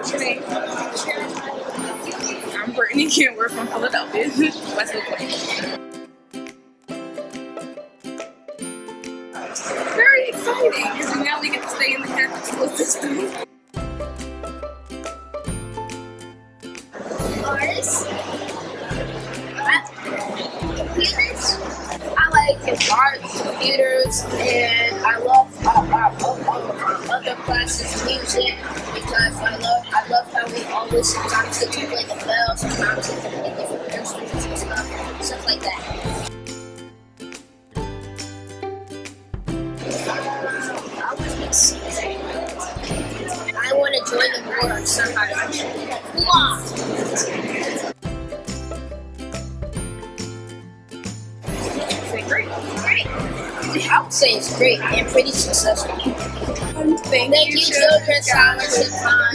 I'm Brittany Kenworth from Philadelphia, Westwood Place. Very exciting because now we get to stay in the Catholic school system. Artists. Computers. I like art, computers, and I love uh, uh, uh, other classes, music, because I love how sometimes get to play the bell, sometimes get to play different instruments and stuff, stuff like that. I want to join the war somehow. Wow. Great. Great. I would say it's great and pretty successful. Thank, Thank you, children, guys. Scholarship Fund.